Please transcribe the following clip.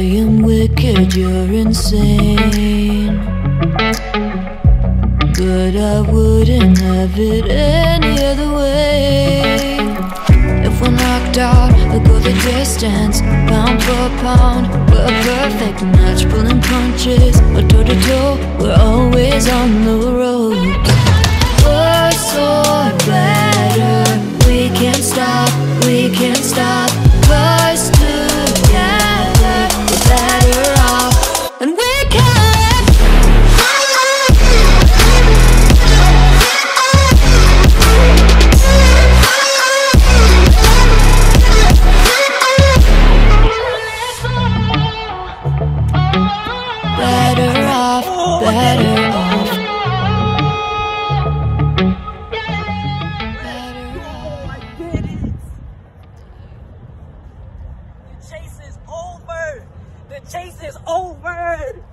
am wicked, you're insane. But I wouldn't have it any other way. If we're knocked out, we'll go the distance Pound for pound, we're a perfect match Pulling punches, we're toe to toe We're always on the ropes. Worse or better, we can't stop, we can't stop. The chase is over!